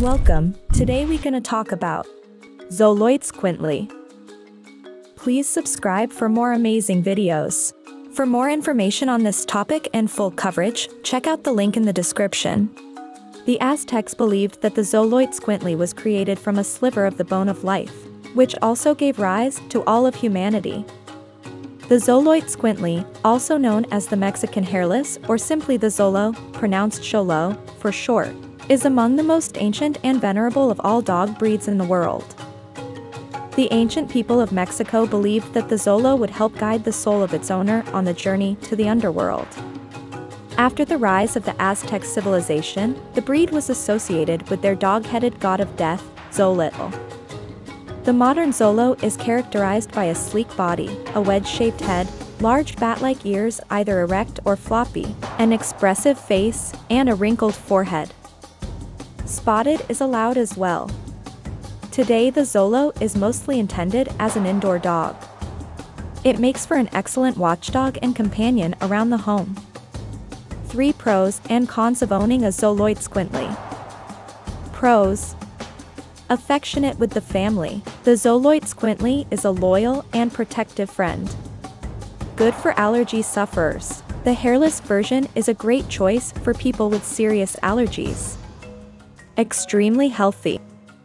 Welcome. Today we're gonna talk about Xoloitzcuintli. Please subscribe for more amazing videos. For more information on this topic and full coverage, check out the link in the description. The Aztecs believed that the Xoloitzcuintli was created from a sliver of the bone of life, which also gave rise to all of humanity. The Xoloitzcuintli, also known as the Mexican hairless or simply the Xolo, pronounced Xolo, for short, is among the most ancient and venerable of all dog breeds in the world. The ancient people of Mexico believed that the Xolo would help guide the soul of its owner on the journey to the underworld. After the rise of the Aztec civilization, the breed was associated with their dog-headed god of death, Xolotl. The modern Xolo is characterized by a sleek body, a wedge-shaped head, large bat-like ears either erect or floppy, an expressive face, and a wrinkled forehead. Spotted is allowed as well. Today the Xolo is mostly intended as an indoor dog. It makes for an excellent watchdog and companion around the home. 3 pros and cons of owning a Xoloitzcuintli Pros. Affectionate with the family, the Xoloitzcuintli is a loyal and protective friend. Good for allergy sufferers. The hairless version is a great choice for people with serious allergies. Extremely healthy.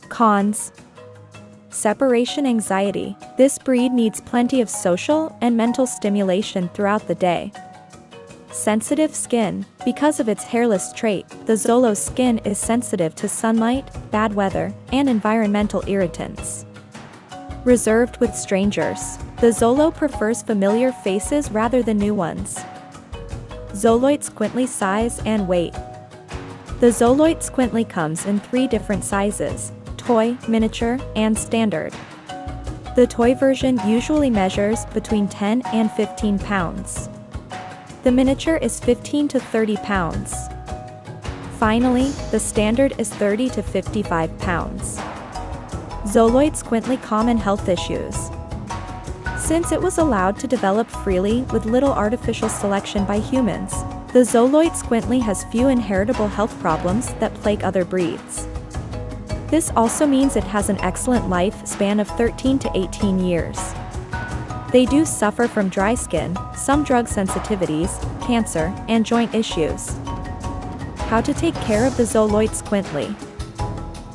Cons. Separation anxiety. This breed needs plenty of social and mental stimulation throughout the day. Sensitive skin. Because of its hairless trait, the Xolo's skin is sensitive to sunlight, bad weather, and environmental irritants. Reserved with strangers. The Xolo prefers familiar faces rather than new ones. Xoloitzcuintli size and weight. The Xoloitzcuintli comes in three different sizes, toy, miniature, and standard. The toy version usually measures between 10 and 15 pounds. The miniature is 15 to 30 pounds. Finally, the standard is 30 to 55 pounds. Xoloitzcuintli common health issues. Since it was allowed to develop freely with little artificial selection by humans, the Xoloitzcuintli has few inheritable health problems that plague other breeds. This also means it has an excellent life span of 13 to 18 years. They do suffer from dry skin, some drug sensitivities, cancer, and joint issues. How to take care of the Xoloitzcuintli.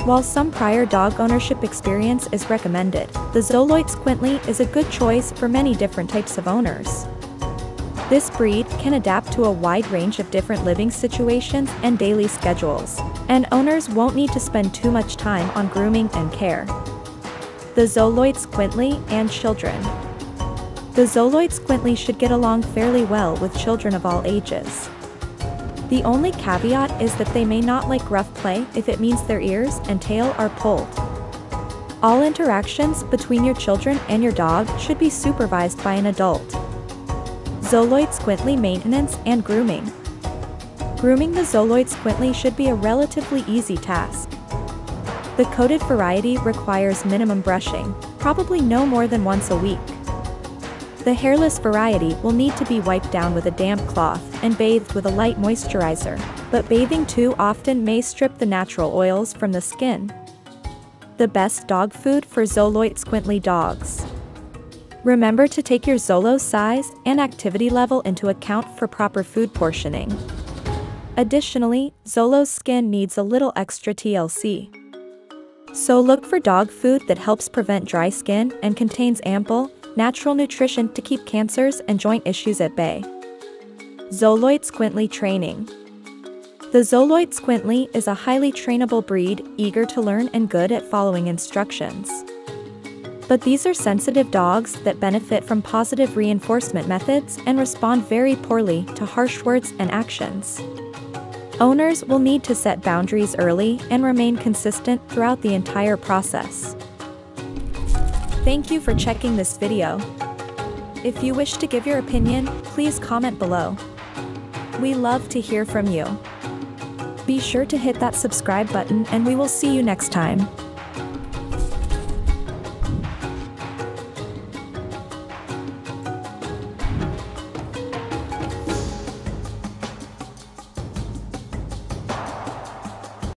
While some prior dog ownership experience is recommended, the Xoloitzcuintli is a good choice for many different types of owners. This breed can adapt to a wide range of different living situations and daily schedules, and owners won't need to spend too much time on grooming and care. The Xoloitzcuintli and children. The Xoloitzcuintli should get along fairly well with children of all ages. The only caveat is that they may not like rough play if it means their ears and tail are pulled. All interactions between your children and your dog should be supervised by an adult. Xoloitzcuintli maintenance and grooming. Grooming the Xoloitzcuintli should be a relatively easy task. The coated variety requires minimum brushing, probably no more than once a week. The hairless variety will need to be wiped down with a damp cloth and bathed with a light moisturizer, but bathing too often may strip the natural oils from the skin. The best dog food for Xoloitzcuintli dogs. Remember to take your Xolo size and activity level into account for proper food portioning. Additionally, Xolo's skin needs a little extra TLC. So look for dog food that helps prevent dry skin and contains ample, natural nutrition to keep cancers and joint issues at bay. Xoloitzcuintli Training The Xoloitzcuintli is a highly trainable breed, eager to learn and good at following instructions. But these are sensitive dogs that benefit from positive reinforcement methods and respond very poorly to harsh words and actions. Owners will need to set boundaries early and remain consistent throughout the entire process. Thank you for checking this video. If you wish to give your opinion, please comment below. We love to hear from you. Be sure to hit that subscribe button and we will see you next time.